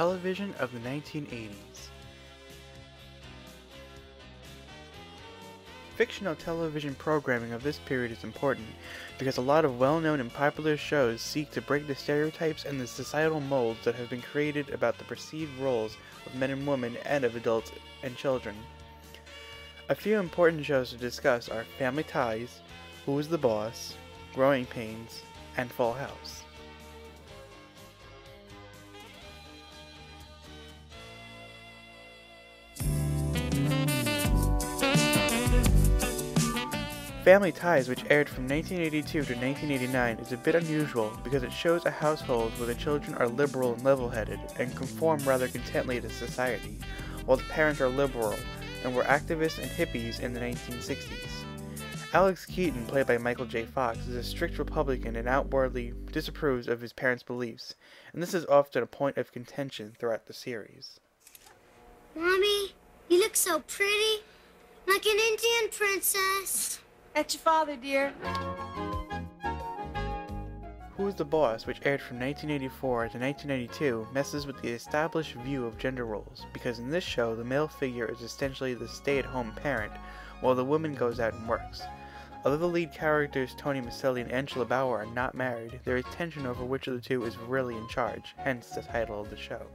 Television of the 1980s Fictional television programming of this period is important because a lot of well-known and popular shows seek to break the stereotypes and the societal molds that have been created about the perceived roles of men and women and of adults and children. A few important shows to discuss are Family Ties, Who is the Boss, Growing Pains, and Full House. Family Ties, which aired from 1982 to 1989, is a bit unusual because it shows a household where the children are liberal and level-headed and conform rather contently to society, while the parents are liberal and were activists and hippies in the 1960s. Alex Keaton, played by Michael J. Fox, is a strict Republican and outwardly disapproves of his parents' beliefs, and this is often a point of contention throughout the series. Mommy, you look so pretty, like an Indian princess. That's your father, dear. Who's the Boss, which aired from 1984 to 1992, messes with the established view of gender roles, because in this show the male figure is essentially the stay-at-home parent, while the woman goes out and works. Although the lead characters Tony Micelli and Angela Bauer are not married, there is tension over which of the two is really in charge, hence the title of the show.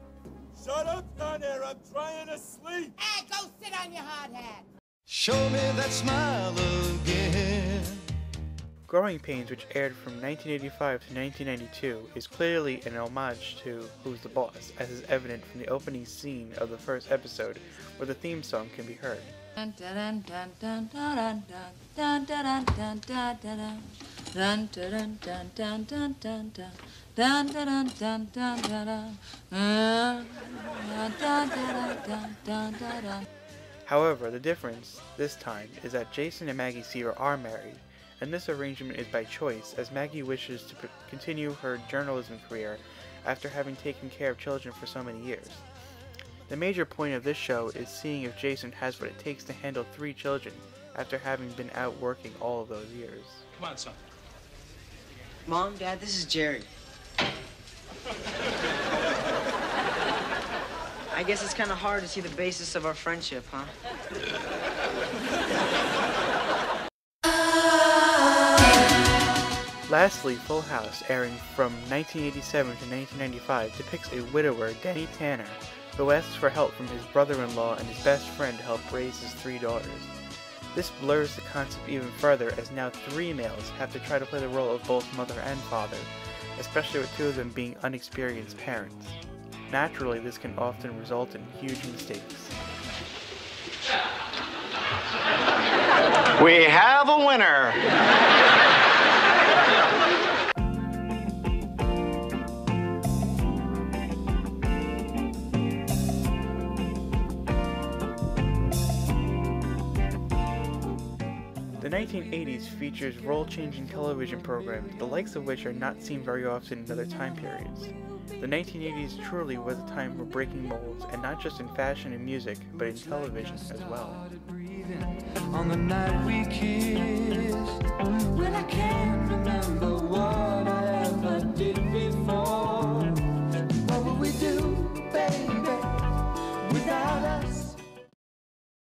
Shut up down there, I'm trying to sleep! Hey, go sit on your hard hat! Show me that smile again. Growing Pains, which aired from 1985 to 1992, is clearly an homage to Who's the Boss, as is evident from the opening scene of the first episode, where the theme song can be heard. However, the difference, this time, is that Jason and Maggie Sear are married, and this arrangement is by choice, as Maggie wishes to continue her journalism career after having taken care of children for so many years. The major point of this show is seeing if Jason has what it takes to handle three children after having been out working all of those years. Come on, son. Mom, Dad, this is Jerry. I guess it's kind of hard to see the basis of our friendship, huh? Lastly, Full House, airing from 1987 to 1995, depicts a widower, Danny Tanner, who asks for help from his brother-in-law and his best friend to help raise his three daughters. This blurs the concept even further as now three males have to try to play the role of both mother and father, especially with two of them being unexperienced parents. Naturally, this can often result in huge mistakes. We have a winner. The 1980s features role-changing television programs, the likes of which are not seen very often in other time periods. The 1980s truly was a time for breaking molds, and not just in fashion and music, but in television as well.